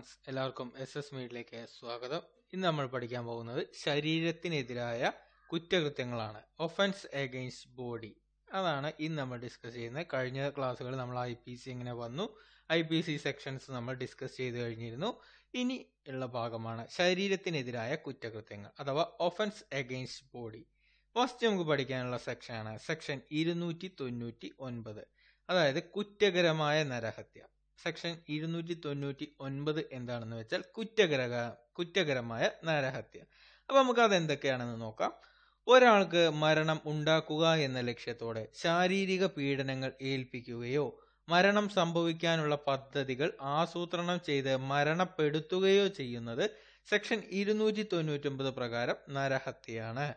എല്ലാവർക്കും S S മീഡിയയിലേക്ക് സ്വാഗതം. ഇന്ന് നമ്മൾ പഠിക്കാൻ പോകുന്നത് ശരീരത്തിനെതിരായ കുറ്റകൃത്യങ്ങളാണ്. ഒഫൻസ് എഗെയിൻസ്റ്റ് ബോഡി അതാണ് ഇന്ന് നമ്മൾ ഡിസ്കസ് ചെയ്യുന്നത്. കഴിഞ്ഞ ക്ലാസ്സുകളിൽ നമ്മൾ ഐ പി സി എങ്ങനെ വന്നു. ഐ പി സി സെക്ഷൻസ് നമ്മൾ ഡിസ്കസ് ചെയ്ത് കഴിഞ്ഞിരുന്നു. ഇനി ഉള്ള ഭാഗമാണ് ശരീരത്തിനെതിരായ കുറ്റകൃത്യങ്ങൾ അഥവാ ഒഫൻസ് എഗെയിൻസ്റ്റ് ബോഡി ഫസ്റ്റ് നമുക്ക് പഠിക്കാനുള്ള സെക്ഷനാണ് സെക്ഷൻ ഇരുന്നൂറ്റി തൊണ്ണൂറ്റി ഒൻപത്. അതായത് കുറ്റകരമായ നരഹത്യ. സെക്ഷൻ ഇരുന്നൂറ്റി തൊണ്ണൂറ്റി ഒൻപത് എന്താണെന്ന് വെച്ചാൽ കുറ്റകര കുറ്റകരമായ നരഹത്യ. അപ്പൊ നമുക്ക് അത് എന്തൊക്കെയാണെന്ന് നോക്കാം. ഒരാൾക്ക് മരണം ഉണ്ടാക്കുക എന്ന ലക്ഷ്യത്തോടെ ശാരീരിക പീഡനങ്ങൾ ഏൽപ്പിക്കുകയോ മരണം സംഭവിക്കാനുള്ള പദ്ധതികൾ ആസൂത്രണം ചെയ്ത് മരണപ്പെടുത്തുകയോ ചെയ്യുന്നത് സെക്ഷൻ ഇരുന്നൂറ്റി തൊണ്ണൂറ്റൊമ്പത് പ്രകാരം നരഹത്യയാണ്.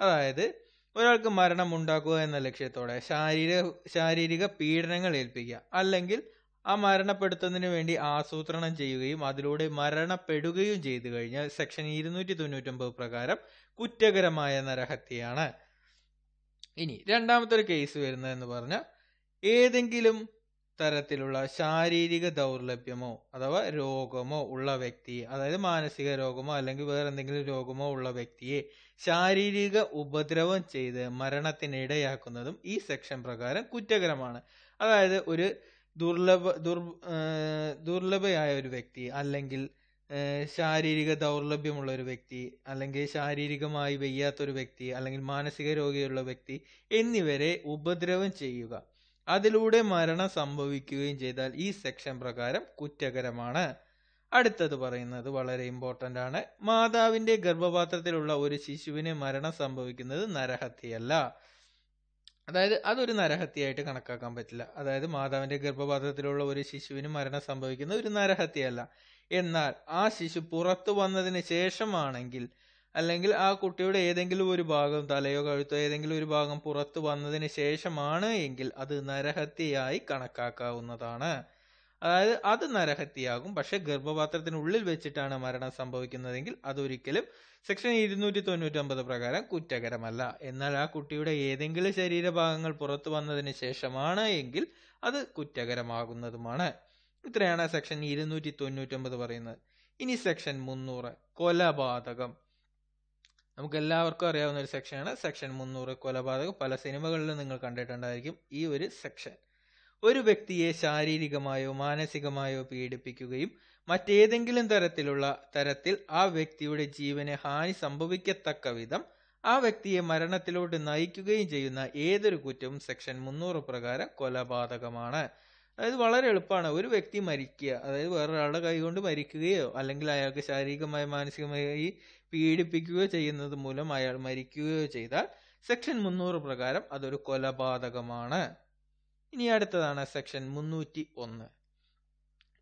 അതായത് ഒരാൾക്ക് മരണം ഉണ്ടാക്കുക എന്ന ലക്ഷ്യത്തോടെ ശാരീരിക ശാരീരിക പീഡനങ്ങൾ ഏൽപ്പിക്കുക. അല്ലെങ്കിൽ ആ മരണപ്പെടുത്തുന്നതിന് വേണ്ടി ആസൂത്രണം ചെയ്യുകയും അതിലൂടെ മരണപ്പെടുകയും ചെയ്തു കഴിഞ്ഞാൽ സെക്ഷൻ ഇരുന്നൂറ്റി തൊണ്ണൂറ്റൊമ്പത് പ്രകാരം കുറ്റകരമായ നരഹത്യയാണ്. ഇനി രണ്ടാമത്തെ ഒരു കേസ് വരുന്നത് എന്ന് പറഞ്ഞാൽ ഏതെങ്കിലും തരത്തിലുള്ള ശാരീരിക ദൗർലഭ്യമോ അഥവാ രോഗമോ ഉള്ള വ്യക്തി അതായത് മാനസിക രോഗമോ അല്ലെങ്കിൽ വേറെ എന്തെങ്കിലും രോഗമോ ഉള്ള വ്യക്തിയെ ശാരീരിക ഉപദ്രവം ചെയ്ത് മരണത്തിനിടയാക്കുന്നതും ഈ സെക്ഷൻ പ്രകാരം കുറ്റകരമാണ്. അതായത് ഒരു ദുർലഭ ദുർ ദുർലഭയായ ഒരു വ്യക്തി അല്ലെങ്കിൽ ശാരീരിക ദൗർലഭ്യമുള്ള ഒരു വ്യക്തി അല്ലെങ്കിൽ ശാരീരികമായി വയ്യാത്ത ഒരു വ്യക്തി അല്ലെങ്കിൽ മാനസിക രോഗിയുള്ള വ്യക്തി എന്നിവരെ ഉപദ്രവം ചെയ്യുക. അതിലൂടെ മരണം സംഭവിക്കുകയും ചെയ്താൽ ഈ സെക്ഷൻ പ്രകാരം കുറ്റകരമാണ്. അടുത്തത് പറയുന്നത് വളരെ ഇമ്പോർട്ടന്റ് ആണ്. മാതാവിന്റെ ഗർഭപാത്രത്തിലുള്ള ഒരു ശിശുവിന് മരണം സംഭവിക്കുന്നത് നരഹത്യയല്ല. അതായത് അതൊരു നരഹത്യയായിട്ട് കണക്കാക്കാൻ പറ്റില്ല. അതായത് മാതാവിന്റെ ഗർഭപാത്രത്തിലുള്ള ഒരു ശിശുവിന് മരണം സംഭവിക്കുന്ന ഒരു നരഹത്യയല്ല. എന്നാൽ ആ ശിശു പുറത്തു വന്നതിന് ശേഷമാണെങ്കിൽ അല്ലെങ്കിൽ ആ കുട്ടിയുടെ ഏതെങ്കിലും ഒരു ഭാഗം തലയോ കഴുത്തോ ഏതെങ്കിലും ഒരു ഭാഗം പുറത്തു വന്നതിന് ശേഷമാണ് എങ്കിൽ അത് നരഹത്യയായി കണക്കാക്കാവുന്നതാണ്. അതായത് അത് നരഹത്യയാകും. പക്ഷെ ഗർഭപാത്രത്തിനുള്ളിൽ വെച്ചിട്ടാണ് മരണം സംഭവിക്കുന്നതെങ്കിൽ അതൊരിക്കലും സെക്ഷൻ ഇരുന്നൂറ്റി തൊണ്ണൂറ്റി ഒമ്പത് പ്രകാരം കുറ്റകരമല്ല. എന്നാൽ ആ കുട്ടിയുടെ ഏതെങ്കിലും ശരീരഭാഗങ്ങൾ പുറത്തു വന്നതിന് ശേഷമാണ് എങ്കിൽ അത് കുറ്റകരമാകുന്നതുമാണ്. ഇത്രയാണ് സെക്ഷൻ ഇരുന്നൂറ്റി തൊണ്ണൂറ്റി ഒമ്പത് പറയുന്നത്. ഇനി സെക്ഷൻ മുന്നൂറ് കൊലപാതകം. നമുക്ക് എല്ലാവർക്കും അറിയാവുന്ന ഒരു സെക്ഷനാണ്. സെക്ഷൻ മുന്നൂറ് കൊലപാതകം. പല സിനിമകളിലും നിങ്ങൾ കണ്ടിട്ടുണ്ടായിരിക്കും ഈ ഒരു സെക്ഷൻ. ഒരു വ്യക്തിയെ ശാരീരികമായോ മാനസികമായോ പീഡിപ്പിക്കുകയും മറ്റേതെങ്കിലും തരത്തിലുള്ള തരത്തിൽ ആ വ്യക്തിയുടെ ജീവന് ഹാനി സംഭവിക്കത്തക്ക വിധം ആ വ്യക്തിയെ മരണത്തിലോട്ട് നയിക്കുകയും ചെയ്യുന്ന ഏതൊരു കുറ്റവും സെക്ഷൻ മുന്നൂറ് പ്രകാരം കൊലപാതകമാണ്. അതായത് വളരെ എളുപ്പമാണ്. ഒരു വ്യക്തി മരിക്കുക അതായത് വേറൊരാളുടെ കൈകൊണ്ട് മരിക്കുകയോ അല്ലെങ്കിൽ അയാൾക്ക് ശാരീരികമായി മാനസികമായി പീഡിപ്പിക്കുകയോ ചെയ്യുന്നത് മൂലം അയാൾ മരിക്കുകയോ ചെയ്താൽ സെക്ഷൻ മുന്നൂറ് പ്രകാരം അതൊരു കൊലപാതകമാണ്. ഇനി അടുത്തതാണ് സെക്ഷൻ മുന്നൂറ്റി ഒന്ന്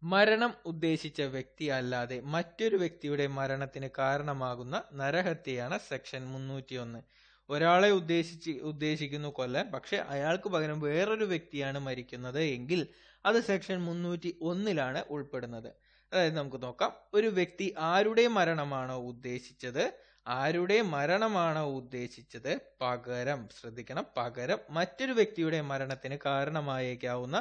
മരണം ഉദ്ദേശിച്ച വ്യക്തി അല്ലാതെ മറ്റൊരു വ്യക്തിയുടെ മരണത്തിന് കാരണമാകുന്ന നരഹത്യയാണ് സെക്ഷൻ മുന്നൂറ്റി ഒന്ന് ഒരാളെ ഉദ്ദേശിച്ച് ഉദ്ദേശിക്കുന്നു കൊല്ലാൻ പക്ഷെ അയാൾക്ക് പകരം വേറൊരു വ്യക്തിയാണ് മരിക്കുന്നത് എങ്കിൽ അത് സെക്ഷൻ മുന്നൂറ്റി ഒന്നിലാണ് ഉൾപ്പെടുന്നത്. അതായത് നമുക്ക് നോക്കാം. ഒരു വ്യക്തി ആരുടെ മരണമാണോ ഉദ്ദേശിച്ചത്? ആരുടെ മരണമാണ് ഉദ്ദേശിച്ചത്? പകരം ശ്രദ്ധിക്കണം. പകരം മറ്റൊരു വ്യക്തിയുടെ മരണത്തിന് കാരണമായേക്കാവുന്ന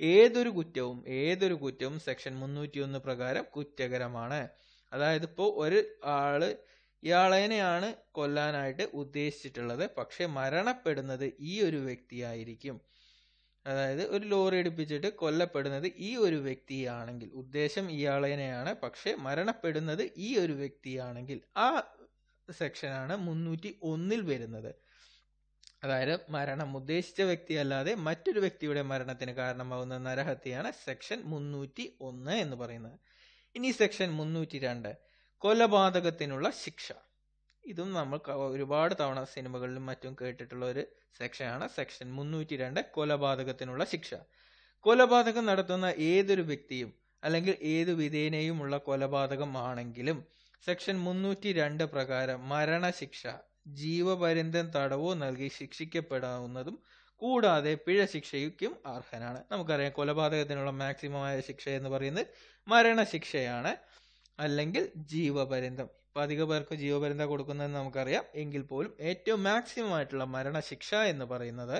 ഏതൊരു കുറ്റവും ഏതൊരു കുറ്റവും സെക്ഷൻ മുന്നൂറ്റി ഒന്ന് പ്രകാരം കുറ്റകരമാണ്. അതായത് ഇപ്പോൾ ഒരു ആൾ ഇയാളേനെയാണ് കൊല്ലാനായിട്ട് ഉദ്ദേശിച്ചിട്ടുള്ളത്. പക്ഷെ മരണപ്പെടുന്നത് ഈ ഒരു വ്യക്തിയായിരിക്കും. അതായത് ഒരു ലോറി ഇടിപ്പിച്ചിട്ട് കൊല്ലപ്പെടുന്നത് ഈ ഒരു വ്യക്തിയാണെങ്കിൽ ഉദ്ദേശം ഇയാളേനെയാണ്. പക്ഷെ മരണപ്പെടുന്നത് ഈ ഒരു വ്യക്തിയാണെങ്കിൽ ആ സെക്ഷനാണ് മുന്നൂറ്റി ഒന്നിൽ വരുന്നത്. അതായത് മരണം ഉദ്ദേശിച്ച വ്യക്തി അല്ലാതെ മറ്റൊരു വ്യക്തിയുടെ മരണത്തിന് കാരണമാവുന്ന നരഹത്യയാണ് സെക്ഷൻ മുന്നൂറ്റി ഒന്ന് എന്ന് പറയുന്നത്. ഇനി സെക്ഷൻ മുന്നൂറ്റി രണ്ട് കൊലപാതകത്തിനുള്ള ശിക്ഷ. ഇതും നമ്മൾ ഒരുപാട് തവണ സിനിമകളിലും മറ്റും കേട്ടിട്ടുള്ള ഒരു സെക്ഷനാണ് സെക്ഷൻ മുന്നൂറ്റി രണ്ട് കൊലപാതകത്തിനുള്ള ശിക്ഷ. കൊലപാതകം നടത്തുന്ന ഏതൊരു വ്യക്തിയും അല്ലെങ്കിൽ ഏതു വിധേനയുമുള്ള കൊലപാതകം ആണെങ്കിലും സെക്ഷൻ മുന്നൂറ്റി രണ്ട് പ്രകാരം മരണശിക്ഷ ജീവപര്യന്തം തടവോ നൽകി ശിക്ഷിക്കപ്പെടാവുന്നതും കൂടാതെ പിഴ ശിക്ഷയ്ക്കും അർഹനാണ്. നമുക്കറിയാം കൊലപാതകത്തിനുള്ള മാക്സിമമായ ശിക്ഷ എന്ന് പറയുന്നത് മരണശിക്ഷയാണ് അല്ലെങ്കിൽ ജീവപര്യന്തം. ഇപ്പൊ അധിക പേർക്ക് ജീവപര്യന്തം കൊടുക്കുന്നതെന്ന് നമുക്കറിയാം. എങ്കിൽ പോലും ഏറ്റവും മാക്സിമം ആയിട്ടുള്ള മരണശിക്ഷ എന്ന് പറയുന്നത്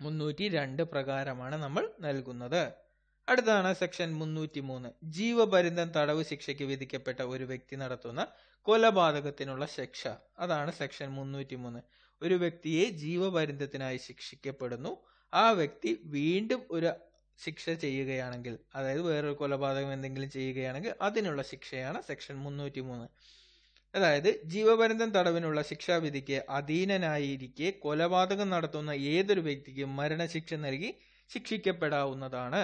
മുന്നൂറ്റി രണ്ട് പ്രകാരമാണ് നമ്മൾ നൽകുന്നത്. അടുത്തതാണ് സെക്ഷൻ മുന്നൂറ്റി മൂന്ന് ജീവപര്യന്തം തടവ് ശിക്ഷയ്ക്ക് വിധിക്കപ്പെട്ട ഒരു വ്യക്തി നടത്തുന്ന കൊലപാതകത്തിനുള്ള ശിക്ഷ. അതാണ് സെക്ഷൻ മുന്നൂറ്റി മൂന്ന് ഒരു വ്യക്തിയെ ജീവപര്യന്തത്തിനായി ശിക്ഷിക്കപ്പെടുന്നു. ആ വ്യക്തി വീണ്ടും ഒരു ശിക്ഷ ചെയ്യുകയാണെങ്കിൽ അതായത് വേറൊരു കൊലപാതകം എന്തെങ്കിലും ചെയ്യുകയാണെങ്കിൽ അതിനുള്ള ശിക്ഷയാണ് സെക്ഷൻ മുന്നൂറ്റി മൂന്ന് അതായത് ജീവപര്യന്തം തടവിനുള്ള ശിക്ഷാവിധിക്ക് അധീനനായിരിക്കെ കൊലപാതകം നടത്തുന്ന ഏതൊരു വ്യക്തിക്കും മരണശിക്ഷ നൽകി ശിക്ഷിക്കപ്പെടാവുന്നതാണ്.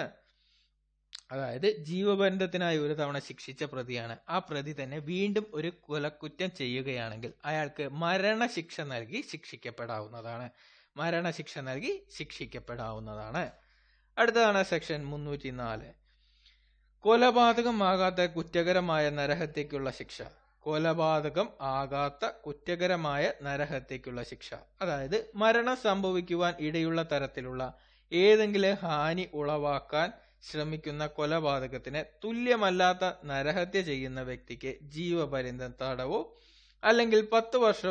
അതായത് ജീവബന്ധത്തിനായി ഒരു തവണ ശിക്ഷിച്ച പ്രതിയാണ്. ആ പ്രതി തന്നെ വീണ്ടും ഒരു കൊലക്കുറ്റം ചെയ്യുകയാണെങ്കിൽ അയാൾക്ക് മരണശിക്ഷ നൽകി ശിക്ഷിക്കപ്പെടാവുന്നതാണ്. മരണശിക്ഷ നൽകി ശിക്ഷിക്കപ്പെടാവുന്നതാണ്. അടുത്തതാണ് സെക്ഷൻ മുന്നൂറ്റി നാല് കൊലപാതകമാകാത്ത കുറ്റകരമായ നരഹത്യക്കുള്ള ശിക്ഷ. കൊലപാതകം ആകാത്ത കുറ്റകരമായ നരഹത്യക്കുള്ള ശിക്ഷ. അതായത് മരണം സംഭവിക്കുവാൻ ഇടയുള്ള തരത്തിലുള്ള ഏതെങ്കിലും ഹാനി ഉളവാക്കാൻ ശ്രമിക്കുന്ന കൊലപാതകത്തിന് തുല്യമല്ലാത്ത നരഹത്യ ചെയ്യുന്ന വ്യക്തിക്ക് ജീവപര്യന്തം തടവോ അല്ലെങ്കിൽ പത്ത് വർഷ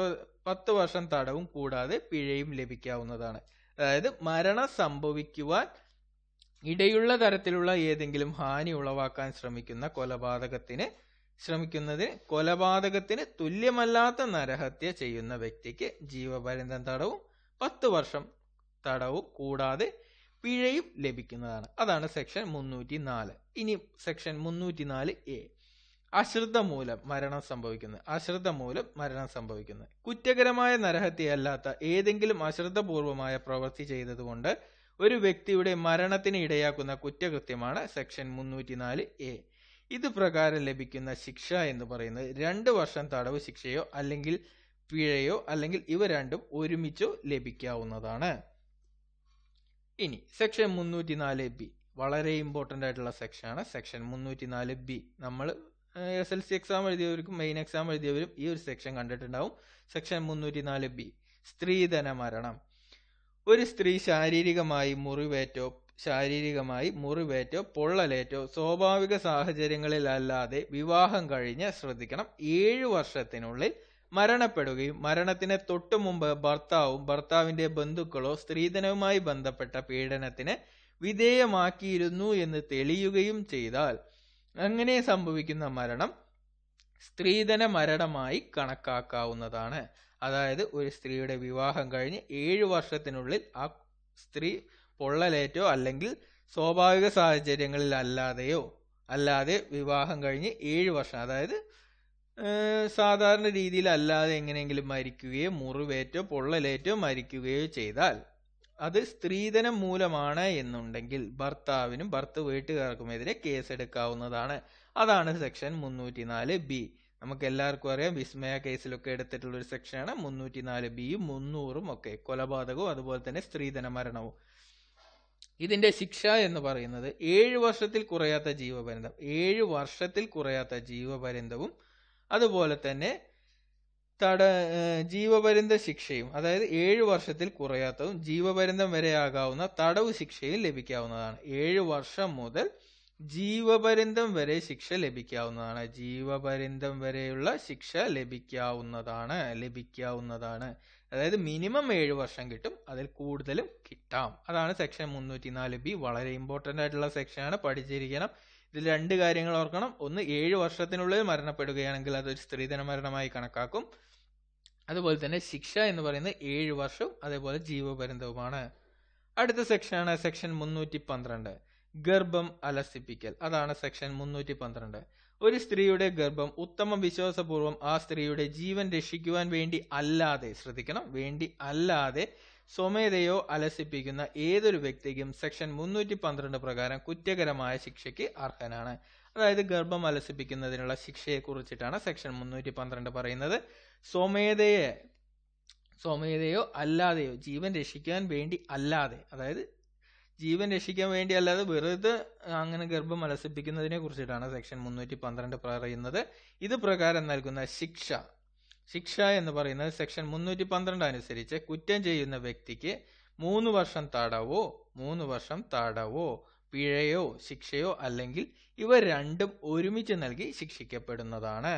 പത്ത് വർഷം തടവും കൂടാതെ പിഴയും ലഭിക്കാവുന്നതാണ്. അതായത് മരണം സംഭവിക്കുവാൻ ഇടയുള്ള തരത്തിലുള്ള ഏതെങ്കിലും ഹാനി ഉളവാക്കാൻ ശ്രമിക്കുന്ന കൊലപാതകത്തിന് ശ്രമിക്കുന്നതിന് കൊലപാതകത്തിന് തുല്യമല്ലാത്ത നരഹത്യ ചെയ്യുന്ന വ്യക്തിക്ക് ജീവപര്യന്തം തടവും പത്ത് വർഷം തടവും കൂടാതെ പിഴയും ലഭിക്കുന്നതാണ്. അതാണ് സെക്ഷൻ മുന്നൂറ്റി നാല് ഇനി സെക്ഷൻ മുന്നൂറ്റി നാല് എ അശ്രദ്ധ മൂലം മരണം സംഭവിക്കുന്നത് അശ്രദ്ധ മൂലം മരണം സംഭവിക്കുന്നത് കുറ്റകരമായ നരഹത്യയല്ലാത്ത ഏതെങ്കിലും അശ്രദ്ധപൂർവമായ പ്രവൃത്തി ചെയ്തതുകൊണ്ട് ഒരു വ്യക്തിയുടെ മരണത്തിന് ഇടയാക്കുന്ന കുറ്റകൃത്യമാണ് സെക്ഷൻ മുന്നൂറ്റി നാല് എ ഇത് പ്രകാരം ലഭിക്കുന്ന ശിക്ഷ എന്ന് പറയുന്നത് രണ്ട് വർഷം തടവ് ശിക്ഷയോ അല്ലെങ്കിൽ പിഴയോ അല്ലെങ്കിൽ ഇവ രണ്ടും ഒരുമിച്ചോ ലഭിക്കാവുന്നതാണ്. ഇനി സെക്ഷൻ മുന്നൂറ്റി നാല് ബി വളരെ ഇമ്പോർട്ടന്റ് ആയിട്ടുള്ള സെക്ഷനാണ് സെക്ഷൻ മുന്നൂറ്റി നാല് ബി നമ്മൾ എസ് എൽ സി എക്സാം എഴുതിയവർക്കും മെയിൻ എക്സാം എഴുതിയവരും ഈ ഒരു സെക്ഷൻ കണ്ടിട്ടുണ്ടാവും. സെക്ഷൻ മുന്നൂറ്റി നാല് ബി സ്ത്രീധന മരണം ഒരു സ്ത്രീ ശാരീരികമായി മുറിവേറ്റോ ശാരീരികമായി മുറിവേറ്റോ പൊള്ളലേറ്റോ സ്വാഭാവിക സാഹചര്യങ്ങളിലല്ലാതെ വിവാഹം കഴിഞ്ഞ് ശ്രദ്ധിക്കണം. ഏഴു വർഷത്തിനുള്ളിൽ മരണപ്പെടുകയും മരണത്തിന് തൊട്ടു മുമ്പ് ഭർത്താവും ഭർത്താവിന്റെ ബന്ധുക്കളോ സ്ത്രീധനവുമായി ബന്ധപ്പെട്ട പീഡനത്തിന് വിധേയമാക്കിയിരുന്നു എന്ന് തെളിയുകയും ചെയ്താൽ അങ്ങനെ സംഭവിക്കുന്ന മരണം സ്ത്രീധന മരണമായി കണക്കാക്കാവുന്നതാണ്. അതായത് ഒരു സ്ത്രീയുടെ വിവാഹം കഴിഞ്ഞ് ഏഴു വർഷത്തിനുള്ളിൽ ആ സ്ത്രീ പൊള്ളലേറ്റോ അല്ലെങ്കിൽ സ്വാഭാവിക സാഹചര്യങ്ങളിൽ അല്ലാതെയോ അല്ലാതെ വിവാഹം കഴിഞ്ഞ് ഏഴ് വർഷം അതായത് സാധാരണ രീതിയിൽ അല്ലാതെ എങ്ങനെയെങ്കിലും മരിക്കുകയോ മുറിവേറ്റോ പൊള്ളലേറ്റോ മരിക്കുകയോ ചെയ്താൽ അത് സ്ത്രീധനം മൂലമാണ് എന്നുണ്ടെങ്കിൽ ഭർത്താവിനും ഭർത്ത വീട്ടുകാർക്കുമെതിരെ കേസെടുക്കാവുന്നതാണ്. അതാണ് സെക്ഷൻ മുന്നൂറ്റി നാല് ബി. നമുക്ക് എല്ലാവർക്കും അറിയാം വിസ്മയ കേസിലൊക്കെ എടുത്തിട്ടുള്ള ഒരു സെക്ഷനാണ് മുന്നൂറ്റി നാല് ബിയും മുന്നൂറും ഒക്കെ കൊലപാതകവും അതുപോലെ തന്നെ സ്ത്രീധന മരണവും. ഇതിന്റെ ശിക്ഷ എന്ന് പറയുന്നത് ഏഴ് വർഷത്തിൽ കുറയാത്ത ജീവപര്യന്തം ഏഴ് വർഷത്തിൽ കുറയാത്ത ജീവപര്യന്തവും അതുപോലെ തന്നെ തട ജീവപര്യന്ത ശിക്ഷയും അതായത് ഏഴ് വർഷത്തിൽ കുറയാത്തതും ജീവപര്യന്തം വരെയാകാവുന്ന തടവ് ശിക്ഷയും ലഭിക്കാവുന്നതാണ്. ഏഴ് വർഷം മുതൽ ജീവപര്യന്തം വരെ ശിക്ഷ ലഭിക്കാവുന്നതാണ്. ജീവപര്യന്തം വരെയുള്ള ശിക്ഷ ലഭിക്കാവുന്നതാണ് ലഭിക്കാവുന്നതാണ്. അതായത് മിനിമം ഏഴ് വർഷം കിട്ടും അതിൽ കൂടുതലും കിട്ടാം. അതാണ് സെക്ഷൻ മുന്നൂറ്റി നാല് ബി. വളരെ ഇമ്പോർട്ടന്റ് ആയിട്ടുള്ള സെക്ഷനാണ്. പഠിച്ചിരിക്കണം. ഇതിൽ രണ്ട് കാര്യങ്ങൾ ഓർക്കണം. ഒന്ന് ഏഴ് വർഷത്തിനുള്ളിൽ മരണപ്പെടുകയാണെങ്കിൽ അതൊരു സ്ത്രീധന മരണമായി കണക്കാക്കും. അതുപോലെ തന്നെ ശിക്ഷ എന്ന് പറയുന്നത് ഏഴ് വർഷവും അതേപോലെ ജീവപര്യന്തവുമാണ്. അടുത്ത സെക്ഷനാണ് സെക്ഷൻ മുന്നൂറ്റി പന്ത്രണ്ട്. ഗർഭം അലസിപ്പിക്കൽ. അതാണ് സെക്ഷൻ മുന്നൂറ്റി പന്ത്രണ്ട്. ഒരു സ്ത്രീയുടെ ഗർഭം ഉത്തമ വിശ്വാസപൂർവം ആ സ്ത്രീയുടെ ജീവൻ രക്ഷിക്കുവാൻ വേണ്ടി അല്ലാതെ ശ്രദ്ധിക്കണം വേണ്ടി അല്ലാതെ സ്വമേധയോ അലസിപ്പിക്കുന്ന ഏതൊരു വ്യക്തിക്കും സെക്ഷൻ മുന്നൂറ്റി പന്ത്രണ്ട് പ്രകാരം കുറ്റകരമായ ശിക്ഷയ്ക്ക് അർഹനാണ്. അതായത് ഗർഭം അലസിപ്പിക്കുന്നതിനുള്ള ശിക്ഷയെ കുറിച്ചിട്ടാണ് സെക്ഷൻ മുന്നൂറ്റി പന്ത്രണ്ട് പറയുന്നത്. സ്വമേധയെ സ്വമേധയോ അല്ലാതെയോ ജീവൻ രക്ഷിക്കാൻ വേണ്ടി അല്ലാതെ അതായത് ജീവൻ രക്ഷിക്കാൻ വേണ്ടി അല്ലാതെ വെറുതെ അങ്ങനെ ഗർഭം അലസിപ്പിക്കുന്നതിനെ കുറിച്ചിട്ടാണ് സെക്ഷൻ മുന്നൂറ്റി പന്ത്രണ്ട് പറയുന്നത്. ഇത് പ്രകാരം നൽകുന്ന ശിക്ഷ ശിക്ഷ എന്ന് പറയുന്നത് സെക്ഷൻ മുന്നൂറ്റി പന്ത്രണ്ട് അനുസരിച്ച് കുറ്റം ചെയ്യുന്ന വ്യക്തിക്ക് മൂന്ന് വർഷം തടവോ മൂന്ന് വർഷം തടവോ പിഴയോ ശിക്ഷയോ അല്ലെങ്കിൽ ഇവ രണ്ടും ഒരുമിച്ച് നൽകി ശിക്ഷിക്കപ്പെടുന്നതാണ്.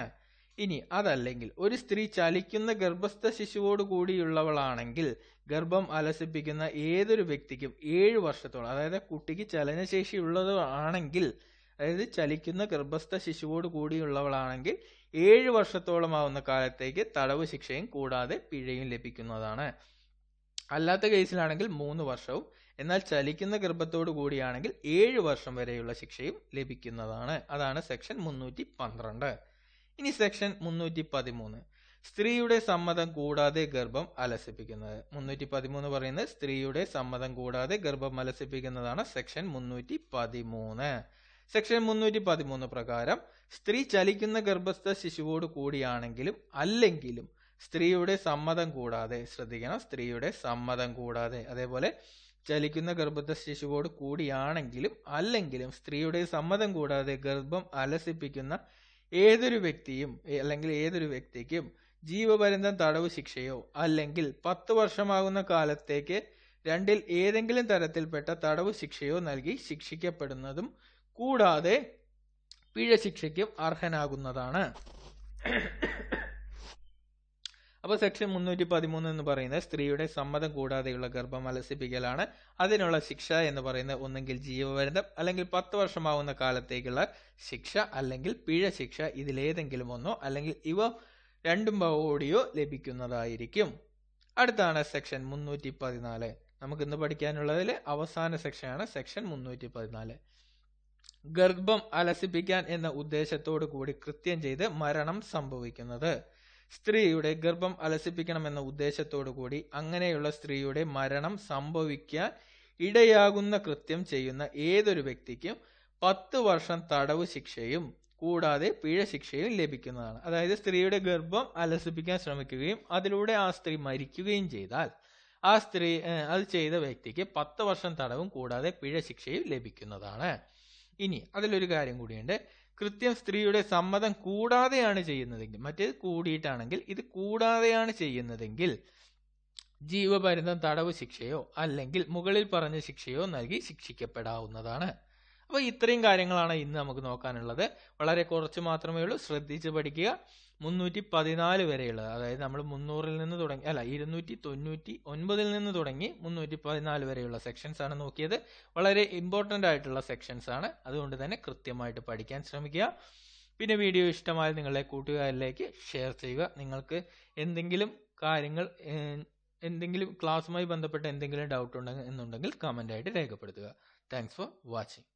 ഇനി അതല്ലെങ്കിൽ ഒരു സ്ത്രീ ചലിക്കുന്ന ഗർഭസ്ഥ ശിശുവോട് കൂടിയുള്ളവളാണെങ്കിൽ ഗർഭം അലസിപ്പിക്കുന്ന ഏതൊരു വ്യക്തിക്കും ഏഴ് വർഷത്തോളം അതായത് കുട്ടിക്ക് ചലനശേഷി ഉള്ളത് അതായത് ചലിക്കുന്ന ഗർഭസ്ഥ ശിശുവോട് കൂടിയുള്ളവളാണെങ്കിൽ ഏഴ് വർഷത്തോളമാവുന്ന കാലത്തേക്ക് തടവ് ശിക്ഷയും കൂടാതെ പിഴയും ലഭിക്കുന്നതാണ് അല്ലാത്ത കേസിലാണെങ്കിൽ മൂന്ന് വർഷവും എന്നാൽ ചലിക്കുന്ന ഗർഭത്തോടു കൂടിയാണെങ്കിൽ ഏഴ് വർഷം വരെയുള്ള ശിക്ഷയും ലഭിക്കുന്നതാണ്. അതാണ് സെക്ഷൻ മുന്നൂറ്റി പന്ത്രണ്ട് ഇനി സെക്ഷൻ മുന്നൂറ്റി പതിമൂന്ന് സ്ത്രീയുടെ സമ്മതം കൂടാതെ ഗർഭം അലസിപ്പിക്കുന്നത്. മുന്നൂറ്റി പതിമൂന്ന് പറയുന്നത് സ്ത്രീയുടെ സമ്മതം കൂടാതെ ഗർഭം അലസിപ്പിക്കുന്നതാണ് സെക്ഷൻ മുന്നൂറ്റി പതിമൂന്ന് സെക്ഷൻ മുന്നൂറ്റി പതിമൂന്ന് പ്രകാരം സ്ത്രീ ചലിക്കുന്ന ഗർഭസ്ഥ ശിശുവോട് കൂടിയാണെങ്കിലും അല്ലെങ്കിലും സ്ത്രീയുടെ സമ്മതം കൂടാതെ ശ്രദ്ധിക്കണം സ്ത്രീയുടെ സമ്മതം കൂടാതെ അതേപോലെ ചലിക്കുന്ന ഗർഭസ്ഥ ശിശുവോട് കൂടിയാണെങ്കിലും അല്ലെങ്കിലും സ്ത്രീയുടെ സമ്മതം കൂടാതെ ഗർഭം അലസിപ്പിക്കുന്ന ഏതൊരു വ്യക്തിയും അല്ലെങ്കിൽ ഏതൊരു വ്യക്തിക്കും ജീവപര്യന്തം തടവ് ശിക്ഷയോ അല്ലെങ്കിൽ പത്ത് വർഷമാകുന്ന കാലത്തേക്ക് രണ്ടിൽ ഏതെങ്കിലും തരത്തിൽപ്പെട്ട തടവ് ശിക്ഷയോ നൽകി ശിക്ഷിക്കപ്പെടുന്നതും കൂടാതെ പിഴ ശിക്ഷയ്ക്കും അർഹനാകുന്നതാണ്. അപ്പോൾ സെക്ഷൻ മുന്നൂറ്റി പതിമൂന്ന് എന്ന് പറയുന്നത് സ്ത്രീയുടെ സമ്മതം കൂടാതെയുള്ള ഗർഭം അലസിപ്പിക്കലാണ്. അതിനുള്ള ശിക്ഷ എന്ന് പറയുന്നത് ഒന്നെങ്കിൽ ജീവപര്യന്തം അല്ലെങ്കിൽ പത്ത് വർഷമാവുന്ന കാലത്തേക്കുള്ള ശിക്ഷ അല്ലെങ്കിൽ പിഴ ശിക്ഷ ഇതിലേതെങ്കിലും ഒന്നോ അല്ലെങ്കിൽ ഇവ രണ്ടും കൂടിയോ ലഭിക്കുന്നതായിരിക്കും. അടുത്താണ് സെക്ഷൻ മുന്നൂറ്റി പതിനാല് നമുക്ക് ഇന്ന് പഠിക്കാനുള്ളതിൽ അവസാന സെക്ഷനാണ് സെക്ഷൻ മുന്നൂറ്റി പതിനാല് ഗർഭം അലസിപ്പിക്കാൻ എന്ന ഉദ്ദേശത്തോടു കൂടി കൃത്യം ചെയ്ത് മരണം സംഭവിക്കുന്നത്. സ്ത്രീയുടെ ഗർഭം അലസിപ്പിക്കണമെന്ന ഉദ്ദേശത്തോടു കൂടി അങ്ങനെയുള്ള സ്ത്രീയുടെ മരണം സംഭവിക്കാൻ ഇടയാകുന്ന കൃത്യം ചെയ്യുന്ന ഏതൊരു വ്യക്തിക്കും പത്ത് വർഷം തടവ് ശിക്ഷയും കൂടാതെ പിഴ ശിക്ഷയും ലഭിക്കുന്നതാണ്. അതായത് സ്ത്രീയുടെ ഗർഭം അലസിപ്പിക്കാൻ ശ്രമിക്കുകയും അതിലൂടെ ആ സ്ത്രീ മരിക്കുകയും ചെയ്താൽ ആ സ്ത്രീ അത് ചെയ്ത വ്യക്തിക്ക് പത്ത് വർഷം തടവും കൂടാതെ പിഴ ശിക്ഷയും ലഭിക്കുന്നതാണ്. ഇനി അതിലൊരു കാര്യം കൂടിയുണ്ട്. കൃത്യം സ്ത്രീയുടെ സമ്മതം കൂടാതെയാണ് ചെയ്യുന്നതെങ്കിൽ മറ്റേത് കൂടിയിട്ടാണെങ്കിൽ ഇത് കൂടാതെയാണ് ചെയ്യുന്നതെങ്കിൽ ജീവപര്യന്തം തടവ് ശിക്ഷയോ അല്ലെങ്കിൽ മുകളിൽ പറഞ്ഞ ശിക്ഷയോ നൽകി ശിക്ഷിക്കപ്പെടാവുന്നതാണ്. അപ്പോൾ ഇത്രയും കാര്യങ്ങളാണ് ഇന്ന് നമുക്ക് നോക്കാനുള്ളത്. വളരെ കുറച്ച് മാത്രമേ ഉള്ളൂ. ശ്രദ്ധിച്ച് പഠിക്കുക. മുന്നൂറ്റി പതിനാല് വരെയുള്ളത്. അതായത് നമ്മൾ മുന്നൂറിൽ നിന്ന് തുടങ്ങി അല്ല ഇരുന്നൂറ്റി തൊണ്ണൂറ്റി ഒൻപതിൽ നിന്ന് തുടങ്ങി മുന്നൂറ്റി പതിനാല് വരെയുള്ള സെക്ഷൻസ് ആണ് നോക്കിയത്. വളരെ ഇമ്പോർട്ടന്റ് ആയിട്ടുള്ള സെക്ഷൻസ് ആണ്. അതുകൊണ്ട് തന്നെ കൃത്യമായിട്ട് പഠിക്കാൻ ശ്രമിക്കുക. പിന്നെ വീഡിയോ ഇഷ്ടമായാൽ നിങ്ങളുടെ കൂട്ടുകാരിലേക്ക് ഷെയർ ചെയ്യുക. നിങ്ങൾക്ക് എന്തെങ്കിലും കാര്യങ്ങൾ എന്തെങ്കിലും ക്ലാസ്സുമായി ബന്ധപ്പെട്ട എന്തെങ്കിലും ഡൗട്ട് ഉണ്ടെങ്കിൽ എന്നുണ്ടെങ്കിൽ കമന്റായിട്ട് രേഖപ്പെടുത്തുക. Thanks for watching